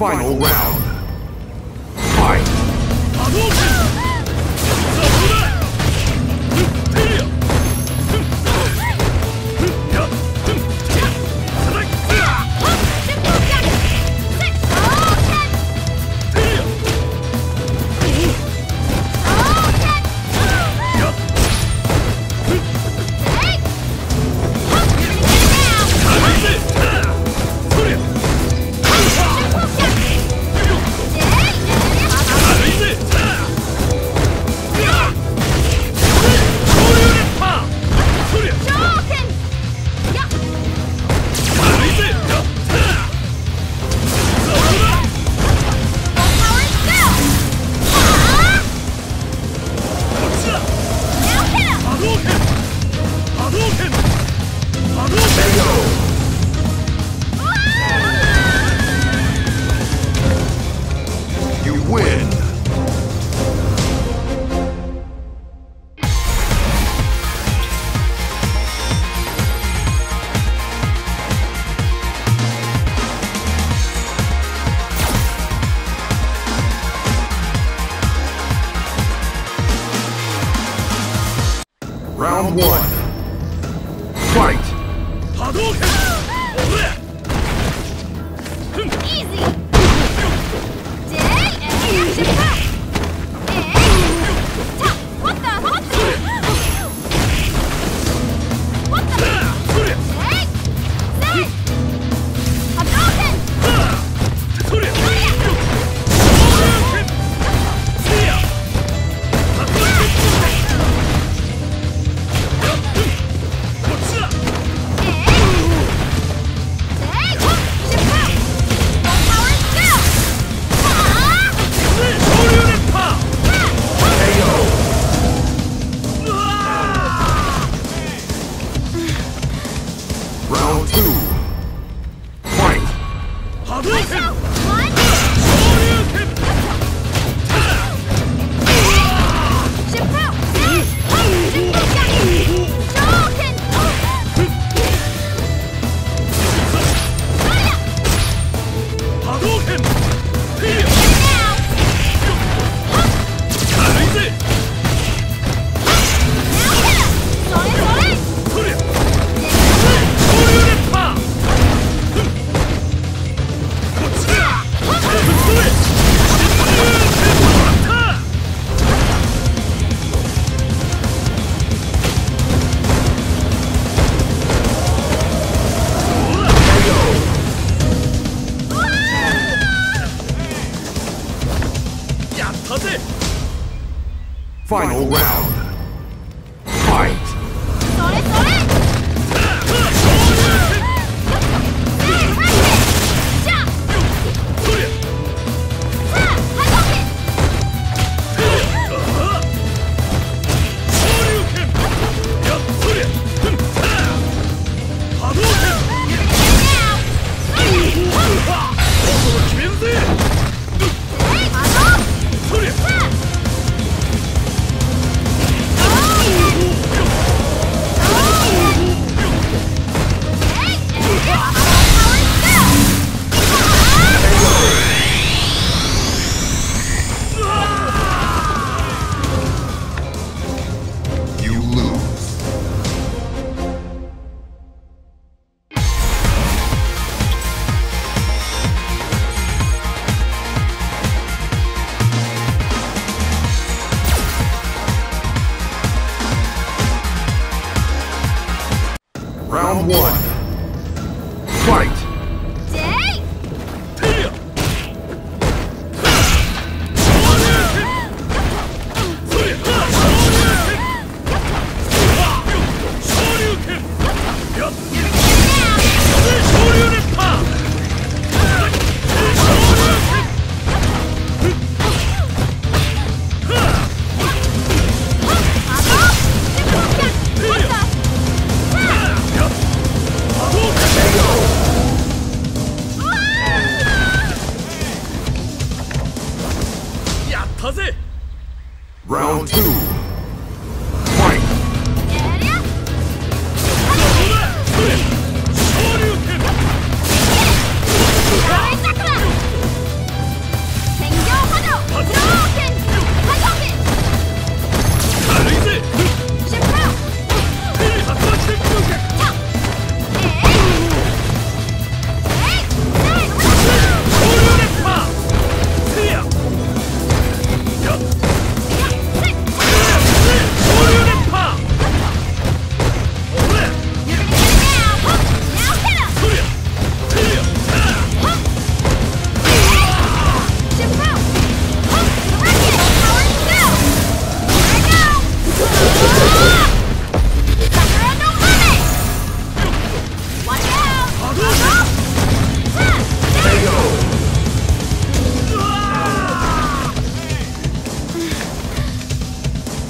Final round. Round one. Fight! 不要杀 Final round. ったぜ Round 2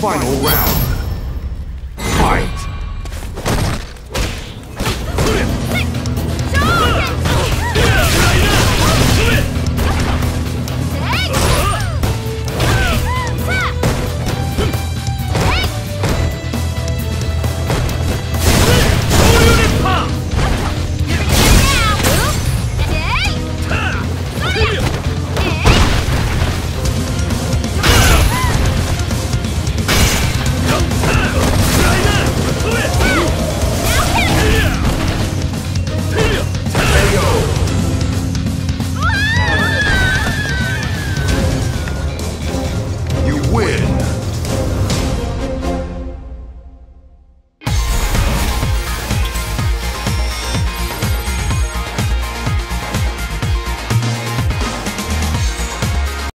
Final round.